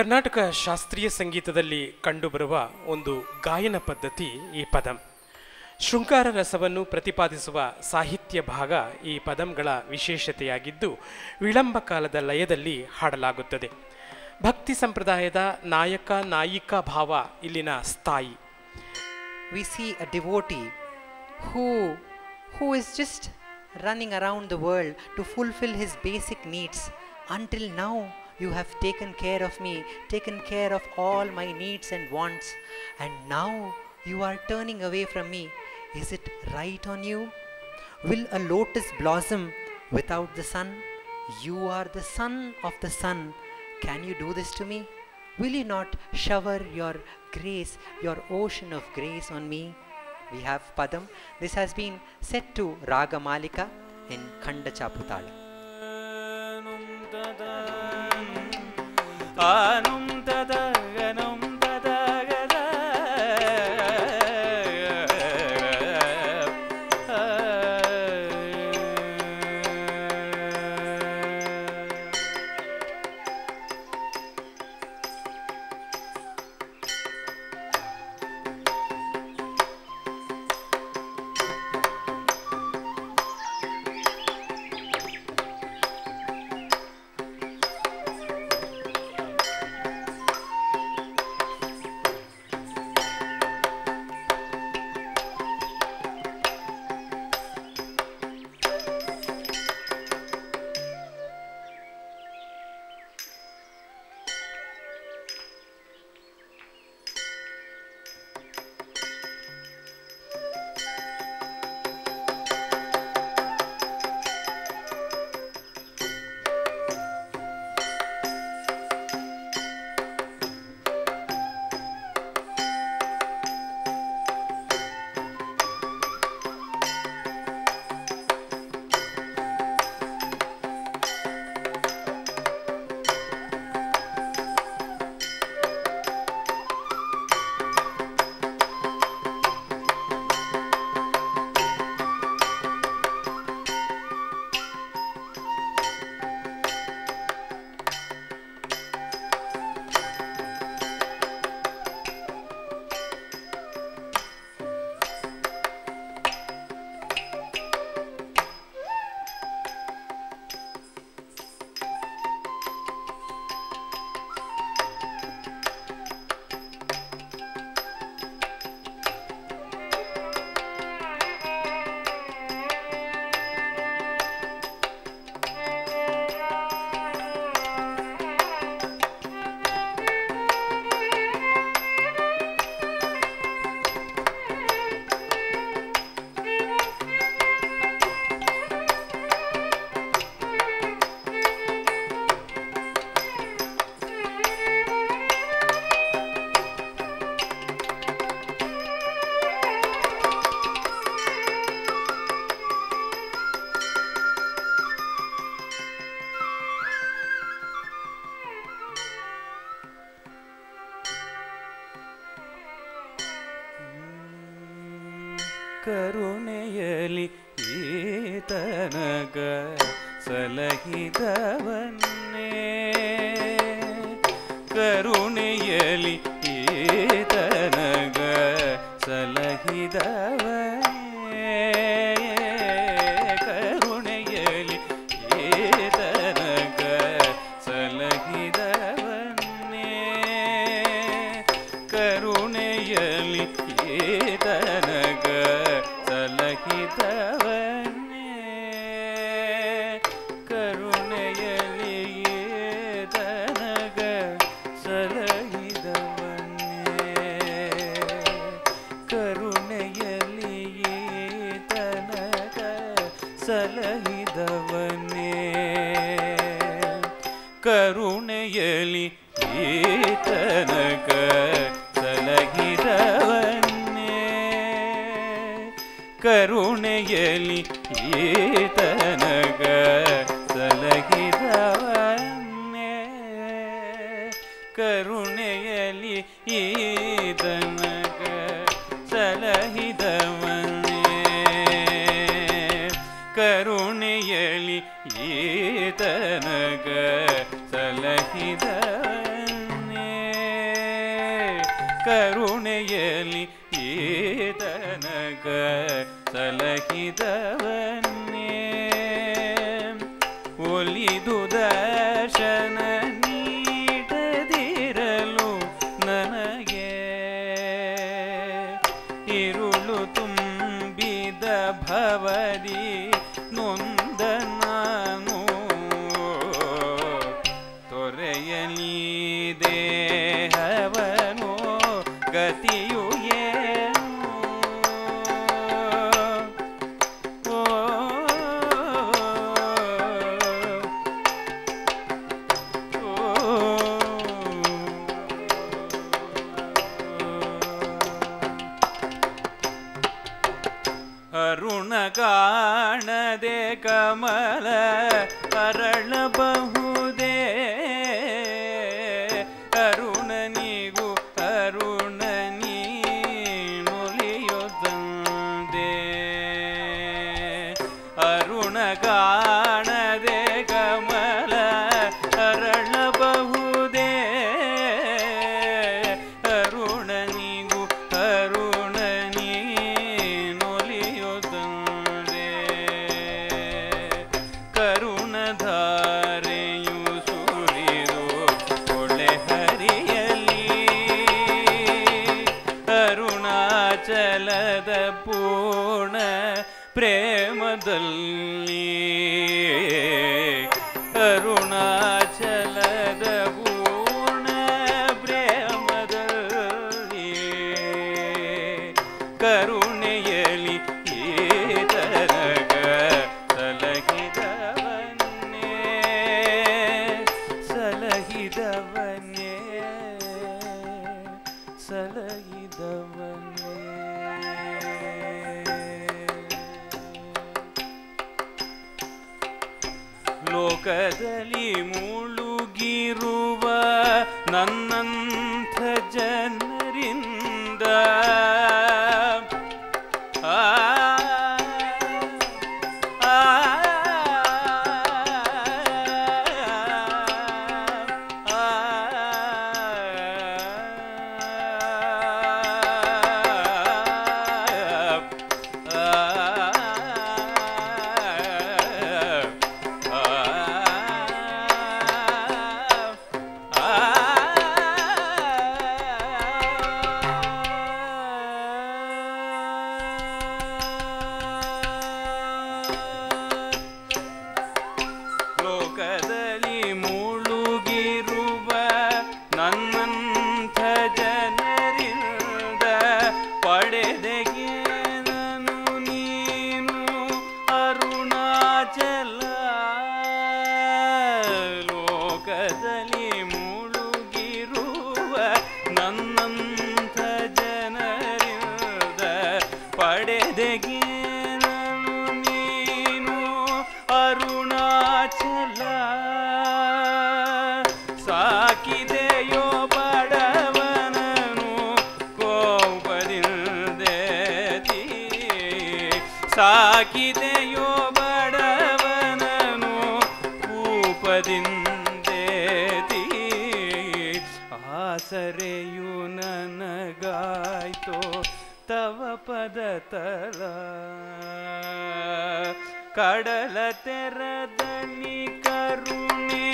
ಕರ್ನಾಟಕ ಶಾಸ್ತ್ರೀಯ ಸಂಗೀತದಲ್ಲಿ ಕಂಡುಬರುವ ಒಂದು ಗಾಯನ ಪದ್ಧತಿ ಈ ಪದಂ. ಶೃಂಗಾರ ರಸವನ್ನು ಪ್ರತಿಪಾದಿಸುವ ಸಾಹಿತ್ಯ ಭಾಗ ಈ ಪದಂಗಳ ವಿಶೇಷತೆಯಾಗಿದ್ದು ವಿಳಂಬ ಕಾಲದ ಲಯದಲ್ಲಿ ಹಾಡಲಾಗುತ್ತದೆ. ಭಕ್ತಿ ಸಂಪ್ರದಾಯದ ನಾಯಕ ನಾಯಿಕಾ ಭಾವ ಇಲ್ಲಿನ ಸ್ಥಾಯಿ. We see a devotee who who is just running around the world to fulfil his basic needs until now you have taken care of me taken care of all my needs and wants and now you are turning away from me is it right on you will a lotus blossom without the sun you are the sun of the sun can you do this to me Will you not shower your grace, your ocean of grace on me? We have Padam. This has been set to Raga Malika in Khanda Chaputala. காணும் ಕರುಣೆಯಲಿ ಈತನಗ ಸಲಹಿದವನ್ನೇ ಕರುಣೆಯಲಿ ಈತನಗ ಸಲಹಿದವನ್ನೇ ಕರುಣೆಯಲಿ ಈತನಗ ಸಲಹಿದವನ್ನೇ ಕರುಣೆಯಲಿ ಈತನಗ ಮಾಧವನೇ ಕರುಣೆಯಲಿ ಈತನಕ ಸಲಗಿದವನ್ನೇ. ಕರುಣೆಯಲಿ ಈತ Krishna. णयलिग सलहि धन्य सलि धन्ये सले लोकलि मूलु गिरुन्थ ಕಿದೆಯೋ ಬಡವನನು ಕೂಪದಿಂದೇತಿ ಆಸರೆಯು ನನಗಾಯ್ತೋ ತವ ಪದ ತಲ. ಕಡಲ ತೆರದಲ್ಲಿ ಕರುಣೆ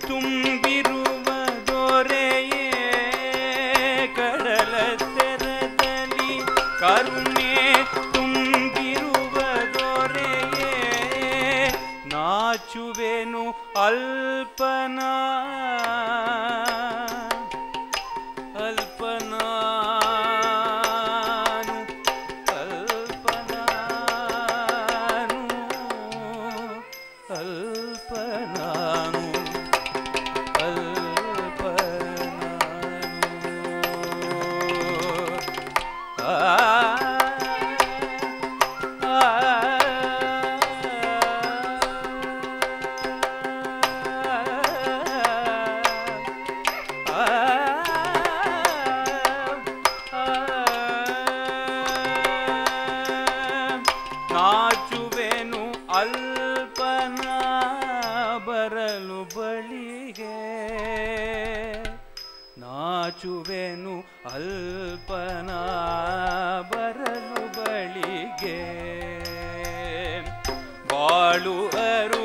ತುಂಬಿರು ಮೆಚ್ಚುವೆನು ಅಲ್ಪನಾ ಬಳಿಗೆ ನಾಚುವೆನು ಅಲ್ಪನ ಬರಲು ಬಳಿಗೆ ಬಾಳು ಅರು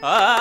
Ah